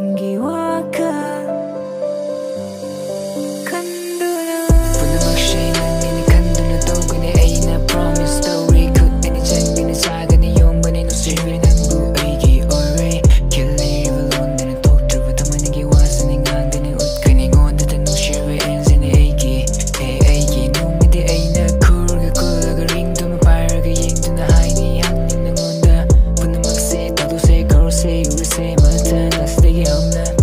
wengi wa she must turn a on that